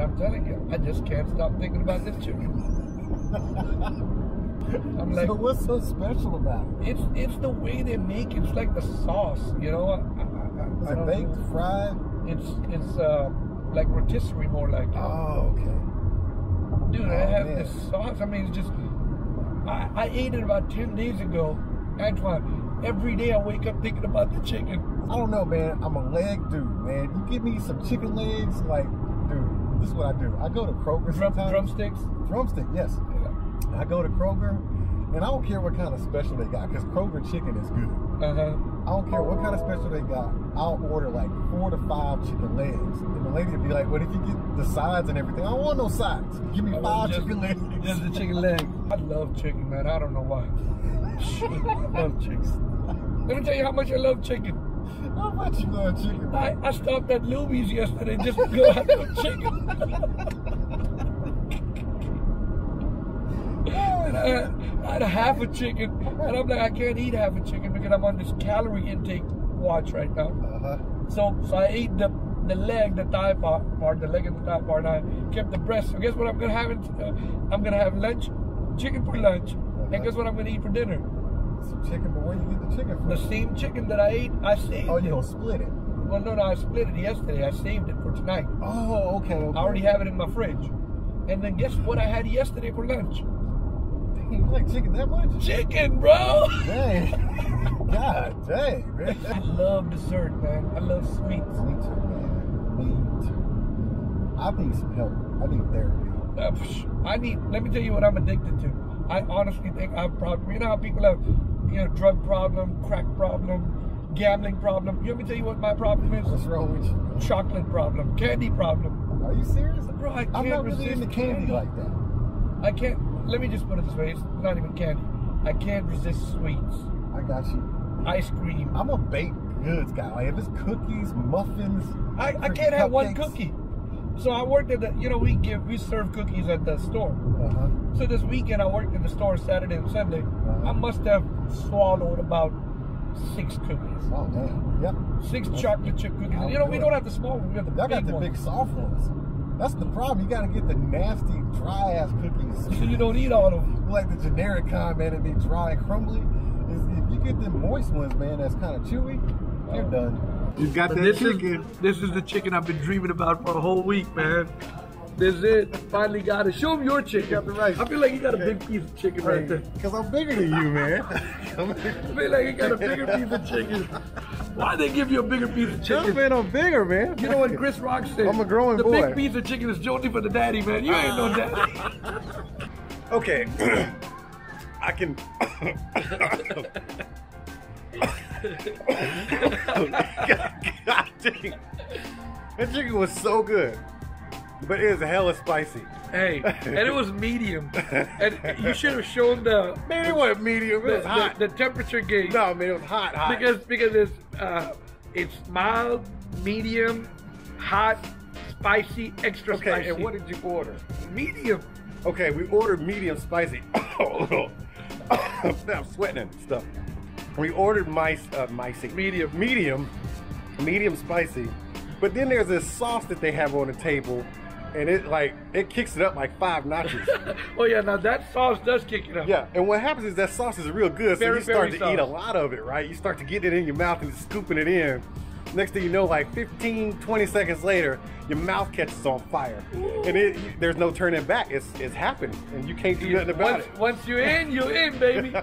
man, I'm telling you, I just can't stop thinking about this chicken. I'm like, so what's so special about it? it's it's the way they make it. It's like the sauce, you know. I, I, I, I baked, know. fried? It's it's uh like rotisserie more like. Oh, okay. Dude, I Oh, have man. this sauce. I mean, it's just. I, I ate it about ten days ago, Antoine. Every day I wake up thinking about the chicken. I don't know, man. I'm a leg dude, man. You give me some chicken legs, like, this is what I do. I go to Kroger Drum, sometimes. drumsticks. Drumstick, yes. I go to Kroger, and I don't care what kind of special they got, because Kroger chicken is good. Uh huh. I don't care what kind of special they got. I'll order like four to five chicken legs. And the lady will be like, what if you get the sides and everything? I don't want no sides. Give me five just, chicken legs. Just the chicken leg. I love chicken, man. I don't know why. I love chicken. Let me tell you how much I love chicken. How much you love chicken? I, I stopped at Luby's yesterday just to go have some chicken. and I had, I had half a chicken, and I'm like, I can't eat half a chicken because I'm on this calorie intake watch right now. Uh-huh. So, so I ate the the leg, the thigh part, part, the leg and the thigh part, I kept the breast. So guess what I'm gonna have? It, uh, I'm gonna have lunch, chicken for lunch, and guess what I'm gonna eat for dinner? Some chicken, but where you get the chicken from? The same chicken that I ate, I saved. Oh, you gonna split it? Well, no, no, I split it yesterday. I saved it for tonight. Oh, okay, okay. I already have it in my fridge. And then guess what I had yesterday for lunch? Dang, you like chicken that much? Chicken, bro. Dang. God dang, I love dessert, man. I love sweets. Me too, man. Me too. I need some help. I need therapy. Uh, I need. Let me tell you what I'm addicted to. I honestly think I have problem. You know how people have, you know, drug problem, crack problem, gambling problem. You want me to tell you what my problem is? What's wrong with you? Chocolate problem, candy problem. Are you serious? Bro, I I'm can't not really resist into candy like that. I can't. Let me just put it this way: it's not even candy. I can't resist sweets, I got you. ice cream. I'm a baked goods guy. Like if it's cookies, muffins, I, I can't have one cookie. So I worked at the. You know, we give we serve cookies at the store. Uh-huh. So this weekend I worked in the store Saturday and Sunday. Uh-huh. I must have swallowed about six cookies. Oh damn. Yep. Six That's- chocolate chip cookies. You know, we it. don't have the small ones, we have the Y'all big got the ones. big soft ones. That's the problem. You gotta get the nasty, dry ass cookies. So you don't eat all of them. like the generic kind, man, it be dry and crumbly. If you get them moist ones, man, that's kind of chewy, you're Oh. done. You got But that this chicken. is this is the chicken I've been dreaming about for a whole week, man. This is it. Finally got it. Show him your chicken. got the right- I feel like you got a big piece of chicken right there. Because I'm bigger than you, man. I feel like you got a bigger piece of chicken. Why they give you a bigger piece of Just chicken? man, I'm bigger, man. You know what Chris Rock said? I'm a growing the boy. The big piece of chicken is Jonesy for the daddy, man. You ain't no daddy. Okay. I can. God, dang. That chicken was so good, but it was hella spicy. hey, and it was medium. And you should have shown the Man, it wasn't medium. It the, was hot. the, the temperature gauge. no, man, it was hot, hot. because because it's uh, it's mild, medium, hot, spicy, extra okay, spicy. and what did you order? medium? Okay, we ordered medium spicy. Oh, I'm sweating and stuff. We ordered mice, uh, micey. Medium. medium, medium spicy. But then there's this sauce that they have on the table, and it like it kicks it up like five notches. Oh yeah, now that sauce does kick it up. yeah, and what happens is that sauce is real good, so you start to eat a lot of it, right? You start to get it in your mouth and scooping it in. Next thing you know, like 15, 20 seconds later, your mouth catches on fire, and it, there's no turning back. It's it's happening, and you can't do nothing about Once, it. once you're in, you're in, baby.